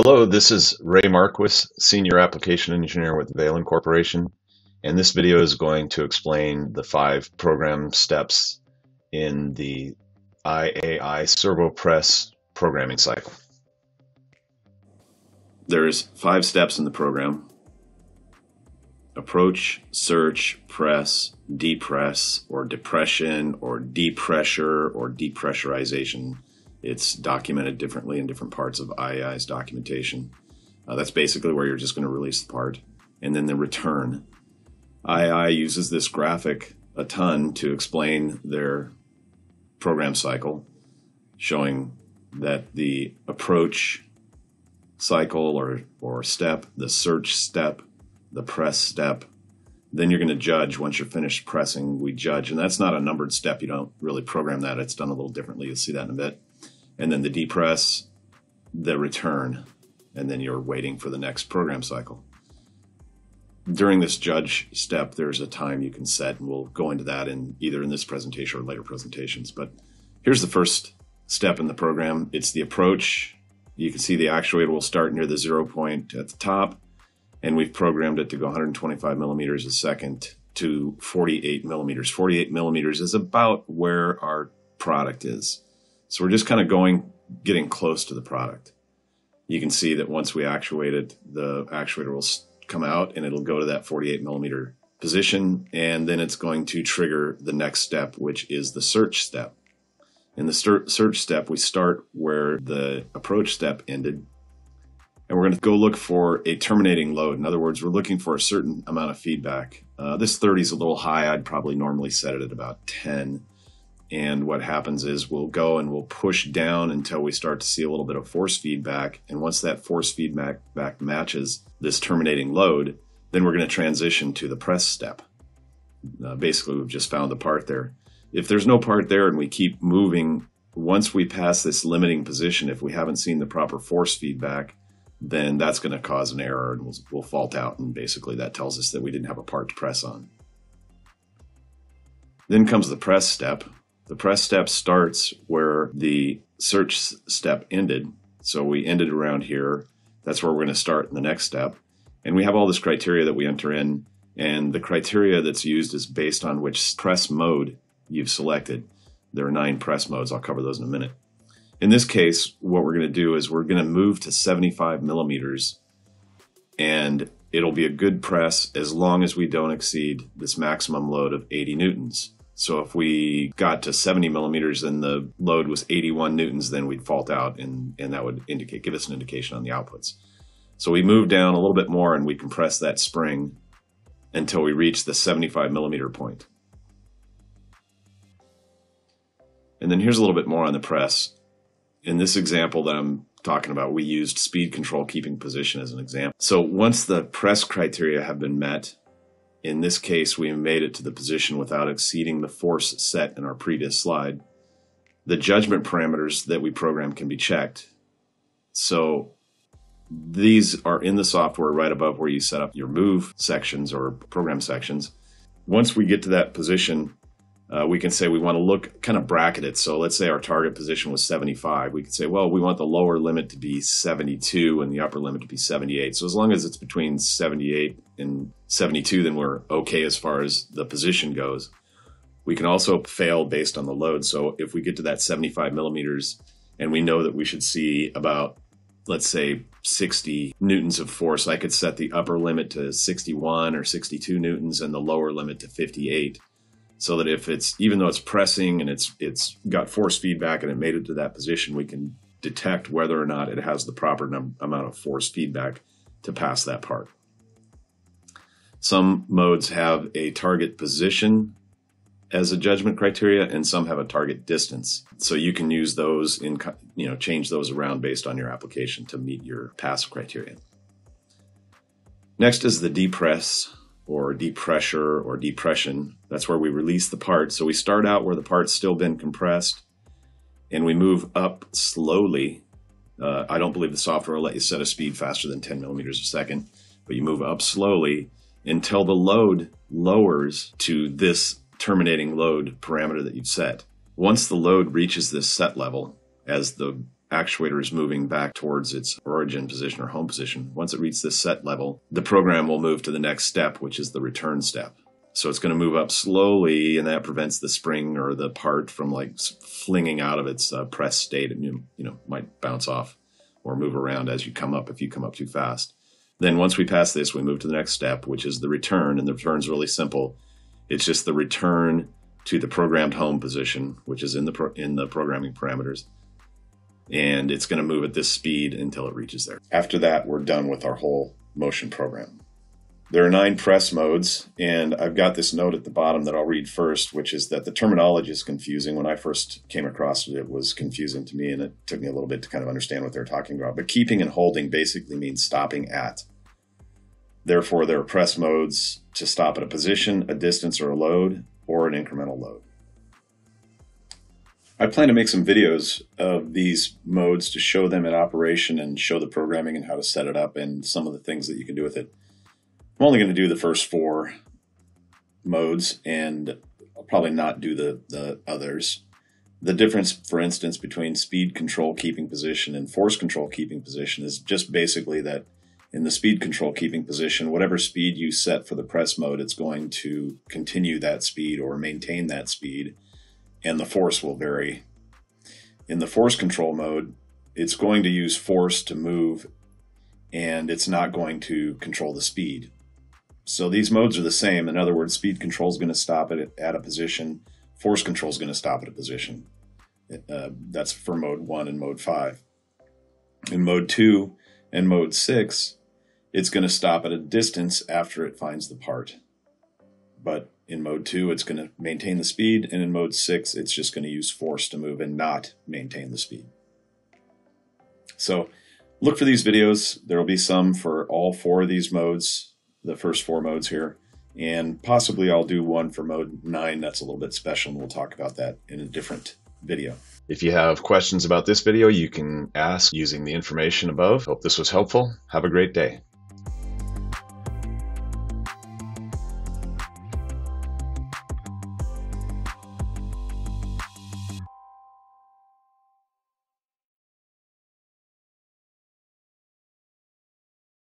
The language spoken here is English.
Hello, this is Ray Marquiss, Senior Application Engineer with Valin Corporation, and this video is going to explain the five program steps in the IAI ServoPress programming cycle. There's five steps in the program. Approach, search, press, depress, or depression, or depressure, or depressurization it's documented differently in different parts of IAI's documentation. Uh, that's basically where you're just going to release the part. And then the return. IAI uses this graphic a ton to explain their program cycle, showing that the approach cycle or, or step, the search step, the press step, then you're going to judge once you're finished pressing. We judge, and that's not a numbered step. You don't really program that. It's done a little differently. You'll see that in a bit and then the depress, the return, and then you're waiting for the next program cycle. During this judge step, there's a time you can set, and we'll go into that in either in this presentation or later presentations. But here's the first step in the program. It's the approach. You can see the actuator will start near the zero point at the top, and we've programmed it to go 125 millimeters a second to 48 millimeters. 48 millimeters is about where our product is. So we're just kind of going, getting close to the product. You can see that once we actuate it, the actuator will come out and it'll go to that 48 millimeter position. And then it's going to trigger the next step, which is the search step. In the search step, we start where the approach step ended. And we're going to go look for a terminating load. In other words, we're looking for a certain amount of feedback. Uh, this 30 is a little high. I'd probably normally set it at about 10. And what happens is we'll go and we'll push down until we start to see a little bit of force feedback. And once that force feedback back matches this terminating load, then we're going to transition to the press step. Uh, basically, we've just found the part there. If there's no part there and we keep moving, once we pass this limiting position, if we haven't seen the proper force feedback, then that's going to cause an error and we'll, we'll fault out. And basically, that tells us that we didn't have a part to press on. Then comes the press step, the press step starts where the search step ended. So we ended around here. That's where we're going to start in the next step. And we have all this criteria that we enter in. And the criteria that's used is based on which press mode you've selected. There are nine press modes. I'll cover those in a minute. In this case, what we're going to do is we're going to move to 75 millimeters and it'll be a good press as long as we don't exceed this maximum load of 80 newtons. So if we got to 70 millimeters and the load was 81 newtons, then we'd fault out and, and that would indicate, give us an indication on the outputs. So we move down a little bit more and we compress that spring until we reach the 75 millimeter point. And then here's a little bit more on the press. In this example that I'm talking about, we used speed control keeping position as an example. So once the press criteria have been met, in this case, we made it to the position without exceeding the force set in our previous slide. The judgment parameters that we program can be checked. So these are in the software right above where you set up your move sections or program sections. Once we get to that position, uh, we can say we want to look kind of bracketed. So let's say our target position was 75. We could say, well, we want the lower limit to be 72 and the upper limit to be 78. So as long as it's between 78 and 72, then we're okay as far as the position goes. We can also fail based on the load. So if we get to that 75 millimeters and we know that we should see about, let's say, 60 newtons of force, I could set the upper limit to 61 or 62 newtons and the lower limit to 58 so that if it's even though it's pressing and it's it's got force feedback and it made it to that position, we can detect whether or not it has the proper num- amount of force feedback to pass that part. Some modes have a target position as a judgment criteria and some have a target distance. So you can use those in you know change those around based on your application to meet your pass criteria. Next is the depress or depressure or depression. That's where we release the part. So we start out where the part's still been compressed and we move up slowly. Uh, I don't believe the software will let you set a speed faster than 10 millimeters a second, but you move up slowly until the load lowers to this terminating load parameter that you've set. Once the load reaches this set level, as the actuator is moving back towards its origin position or home position, once it reaches this set level, the program will move to the next step, which is the return step. So it's going to move up slowly, and that prevents the spring or the part from like flinging out of its uh, press state, and you you know might bounce off or move around as you come up if you come up too fast. Then once we pass this, we move to the next step, which is the return, and the return is really simple. It's just the return to the programmed home position, which is in the pro- in the programming parameters, and it's going to move at this speed until it reaches there. After that, we're done with our whole motion program. There are nine press modes, and I've got this note at the bottom that I'll read first, which is that the terminology is confusing. When I first came across it, it was confusing to me, and it took me a little bit to kind of understand what they're talking about. But keeping and holding basically means stopping at. Therefore, there are press modes to stop at a position, a distance, or a load, or an incremental load. I plan to make some videos of these modes to show them in operation and show the programming and how to set it up and some of the things that you can do with it. I'm only going to do the first four modes and I'll probably not do the, the others. The difference, for instance, between speed control keeping position and force control keeping position is just basically that in the speed control keeping position, whatever speed you set for the press mode, it's going to continue that speed or maintain that speed, and the force will vary. In the force control mode, it's going to use force to move, and it's not going to control the speed. So these modes are the same. In other words, speed control is going to stop it at a position. Force control is going to stop at a position. Uh, that's for mode one and mode five. In mode two and mode six, it's going to stop at a distance after it finds the part. But in mode two, it's going to maintain the speed. And in mode six, it's just going to use force to move and not maintain the speed. So look for these videos. There will be some for all four of these modes the first four modes here. And possibly I'll do one for mode 9 that's a little bit special, and we'll talk about that in a different video. If you have questions about this video, you can ask using the information above. Hope this was helpful. Have a great day.